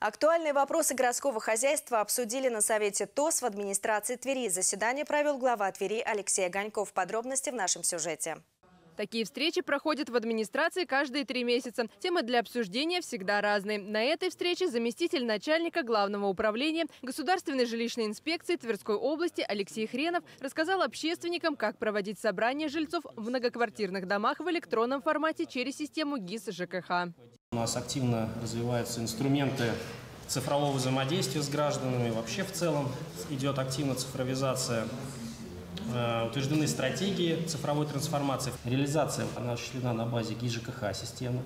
Актуальные вопросы городского хозяйства обсудили на Совете ТОС в администрации Твери. Заседание провел глава Твери Алексей Огоньков. Подробности в нашем сюжете. Такие встречи проходят в администрации каждые три месяца. Темы для обсуждения всегда разные. На этой встрече заместитель начальника Главного управления Государственной жилищной инспекции Тверской области Алексей Хренов рассказал общественникам, как проводить собрания жильцов в многоквартирных домах в электронном формате через систему ГИС ЖКХ. У нас активно развиваются инструменты цифрового взаимодействия с гражданами. Вообще в целом идет активная цифровизация. Э, утверждены стратегии цифровой трансформации. Реализация она осуществлена на базе ГИЖКХ системы.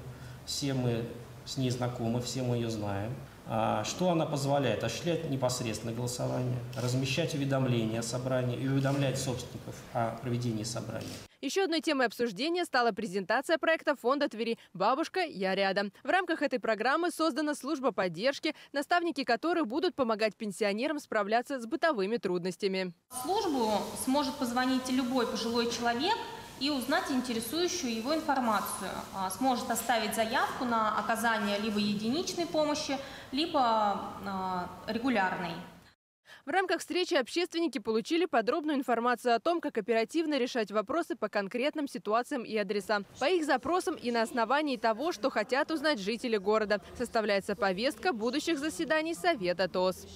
Все мы с ней знакомы, все мы ее знаем. А что она позволяет? Осуществлять непосредственно голосование, размещать уведомления о собрании и уведомлять собственников о проведении собрания. Еще одной темой обсуждения стала презентация проекта фонда Твери «Бабушка, я рядом». В рамках этой программы создана служба поддержки, наставники которых будут помогать пенсионерам справляться с бытовыми трудностями. В службу сможет позвонить любой пожилой человек – и узнать интересующую его информацию. А, сможет оставить заявку на оказание либо единичной помощи, либо а, регулярной. В рамках встречи общественники получили подробную информацию о том, как оперативно решать вопросы по конкретным ситуациям и адресам. По их запросам и на основании того, что хотят узнать жители города, составляется повестка будущих заседаний Совета ТОС.